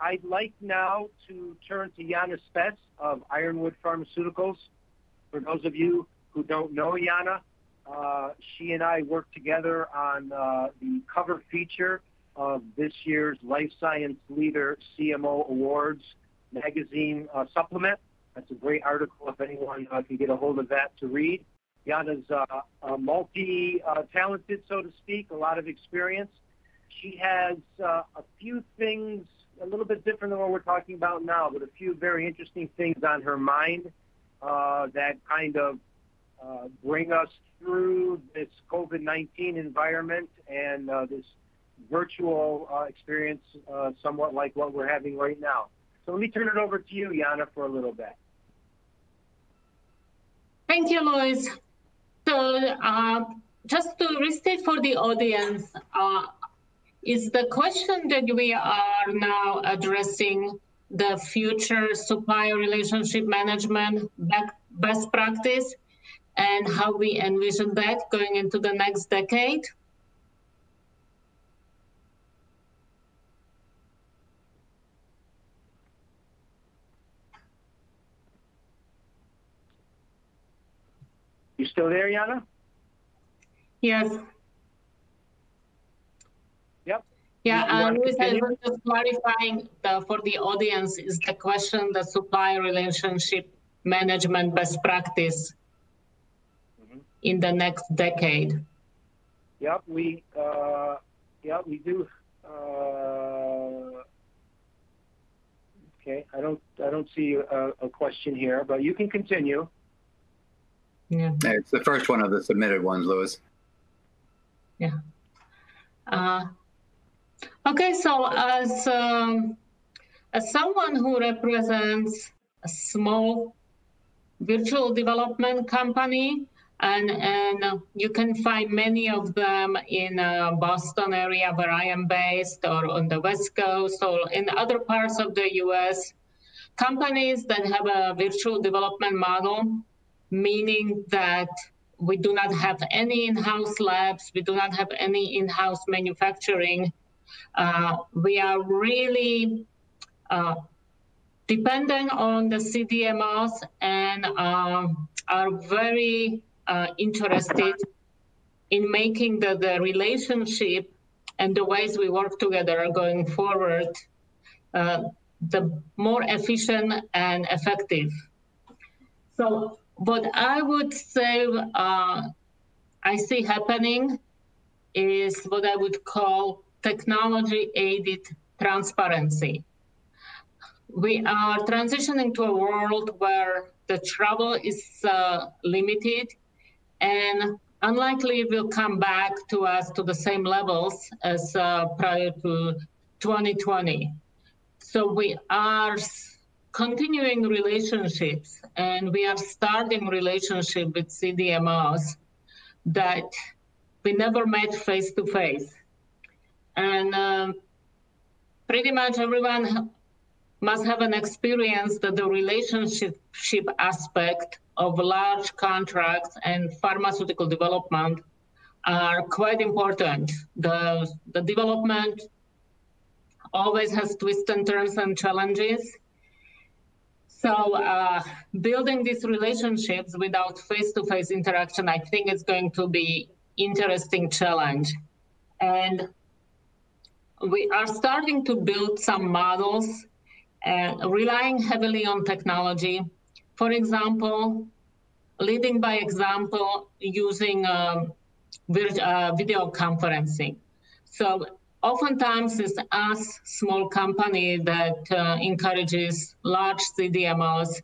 I'd like now to turn to Jana Spes of Ironwood Pharmaceuticals. For those of you who don't know Jana, uh, she and I worked together on uh, the cover feature of this year's Life Science Leader CMO Awards magazine uh, supplement. That's a great article if anyone can get a hold of that to read. Jana's multi-talented, so to speak, a lot of experience. She has a few things a little bit different than what we're talking about now, but a few very interesting things on her mind uh, that kind of uh, bring us through this COVID-19 environment and uh, this virtual uh, experience, uh, somewhat like what we're having right now. So let me turn it over to you, Jana, for a little bit. Thank you, Louis. So uh, just to restate for the audience, is the question that we are now addressing the future supplier relationship management best practice and how we envision that going into the next decade? You still there, Jana? Yes. Yeah, and we said we're just clarifying the, for the audience is the question the supply relationship management best practice mm-hmm. in the next decade. Yep, we uh, yeah we do. Uh, okay, I don't I don't see a, a, question here, but you can continue. Yeah, it's the first one of the submitted ones, Louis. Yeah. Uh, Okay, so as um, as someone who represents a small virtual development company, and and you can find many of them in uh, Boston area where I am based, or on the West Coast, or in other parts of the U.S. Companies that have a virtual development model, meaning that we do not have any in-house labs, we do not have any in-house manufacturing we are really uh, dependent on the CDMOs and um, are very uh, interested in making the, the relationship and the ways we work together going forward uh, the more efficient and effective. So what I would say uh, I see happening is what I would call technology-aided transparency. We are transitioning to a world where the travel is uh, limited and unlikely will come back to us to the same levels as uh, prior to 2020. So we are continuing relationships and we are starting relationship with CDMOs that we never met face to face. And um, pretty much everyone must have an experience that the relationship aspect of large contracts and pharmaceutical development are quite important. The, the development always has twists and turns and challenges. So uh, building these relationships without face-to-face interaction, I think is going to be interesting challenge. And we are starting to build some models and relying heavily on technology. For example, leading by example using um, uh, video conferencing. So oftentimes it's us, small company that uh, encourages large CDMOs.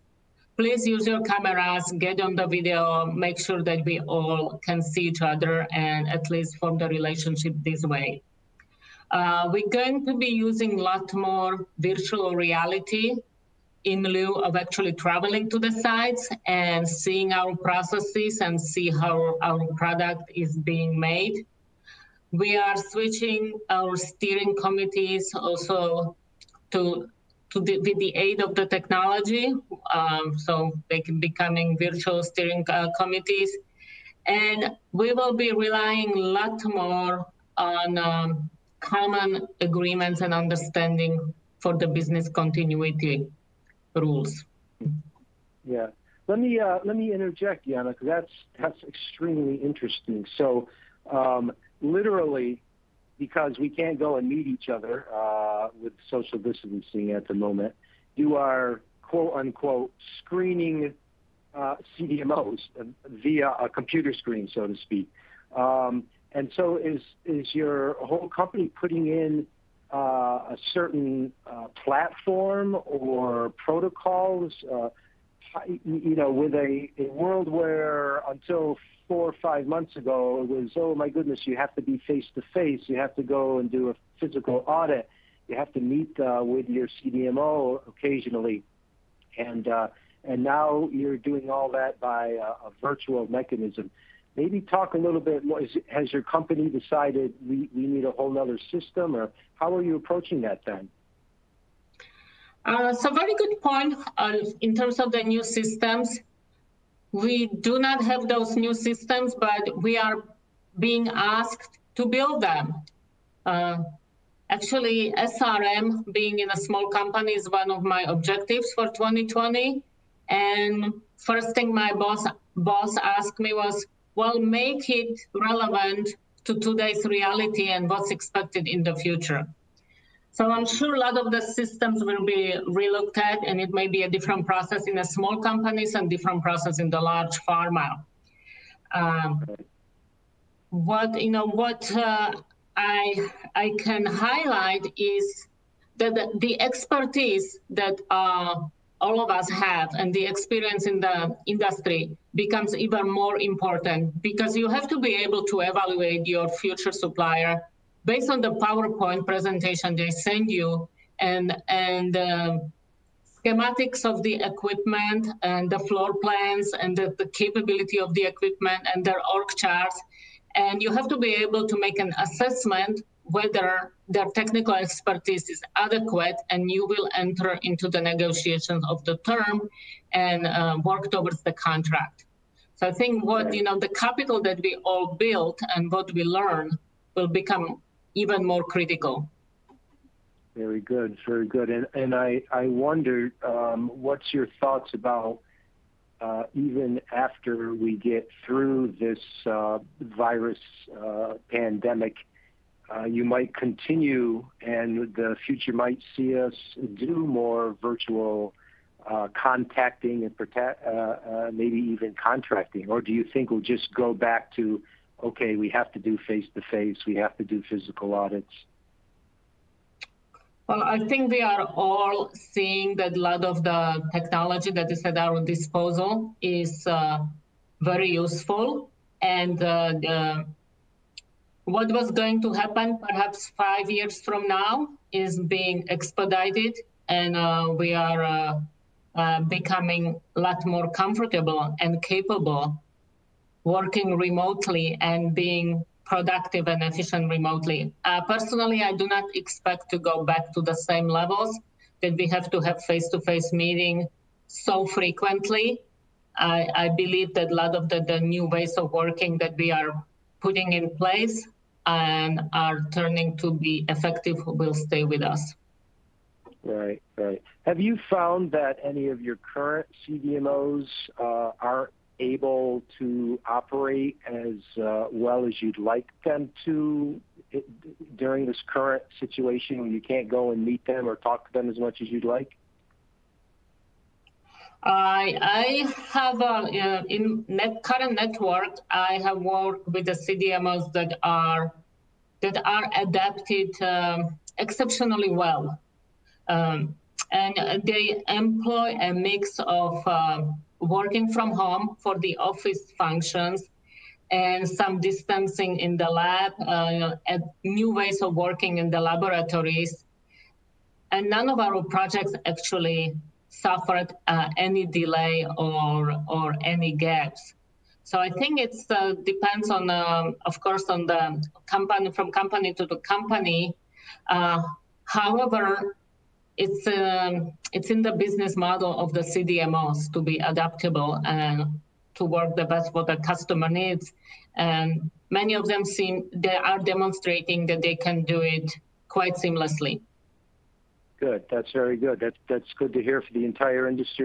Please use your cameras, get on the video, make sure that we all can see each other and at least form the relationship this way. Uh, we're going to be using a lot more virtual reality in lieu of actually traveling to the sites and seeing our processes and see how our product is being made. We are switching our steering committees also to, to the, with the aid of the technology. Um, so they can becoming virtual steering uh, committees. And we will be relying a lot more on um, common agreements and understanding for the business continuity rules. Yeah. Let me uh, let me interject, Jana, because that's that's extremely interesting. So, um, literally, because we can't go and meet each other uh, with social distancing at the moment, you are quote unquote screening uh, CDMOs via a computer screen, so to speak. Um, is is your whole company putting in uh, a certain uh, platform or protocols? Uh, you know, with a, world where until four or five months ago it was, oh my goodness, you have to be face to face, you have to go and do a physical audit, you have to meet with your CDMO occasionally, and and now you're doing all that by a virtual mechanism. Maybe talk a little bit more. Has your company decided we, need a whole other system, or how are you approaching that then? Uh, so very good point uh, in terms of the new systems. We do not have those new systems, but we are being asked to build them. Uh, actually, SRM, being in a small company, is one of my objectives for 2020. And first thing my boss boss asked me was, well, make it relevant to today's reality and what's expected in the future. So I'm sure a lot of the systems will be relooked at, and it may be a different process in the small companies and different process in the large pharma. Um, what you know, what uh, I I can highlight is that the, the expertise that uh, all of us have and the experience in the industry becomes even more important because you have to be able to evaluate your future supplier based on the PowerPoint presentation they send you and and uh, schematics of the equipment and the floor plans and the, the capability of the equipment and their org charts. And you have to be able to make an assessment whether their technical expertise is adequate and you will enter into the negotiations of the term and uh, work towards the contract. So I think what, you know, the capital that we all built and what we learn will become even more critical. Very good, very good. And and I I wondered, um, what's your thoughts about uh, even after we get through this uh, virus uh, pandemic, you might continue, and the future might see us do more virtual uh, contacting and uh, maybe even contracting, or do you think we'll just go back to okay, we have to do face to face, we have to do physical audits? Well, I think we are all seeing that a lot of the technology that is at our disposal is uh, very useful. And uh, the, what was going to happen perhaps five years from now is being expedited, and uh, we are uh, uh, becoming a lot more comfortable and capable working remotely and being productive and efficient remotely. Uh, personally, I do not expect to go back to the same levels that we have to have face-to-face meeting so frequently. I, I, believe that a lot of the, the new ways of working that we are putting in place and are turning to be effective will stay with us. Right, right. Have you found that any of your current CDMOs uh, are able to operate as uh, well as you'd like them to during this current situation when you can't go and meet them or talk to them as much as you'd like? I, I have a, uh, in net current network. I have worked with the CDMOs that are that are adapted um, exceptionally well, um, and they employ a mix of uh, working from home for the office functions and some distancing in the lab, uh, new ways of working in the laboratories. And none of our projects actually suffered uh, any delay or, or any gaps. So I think it uh, depends on, um, of course, on the company, from company to the company. Uh, however, it's um, it's in the business model of the CDMOs to be adaptable and to work the best what the customer needs. And many of them seem they are demonstrating that they can do it quite seamlessly. Good. That's very good. That's good to hear for the entire industry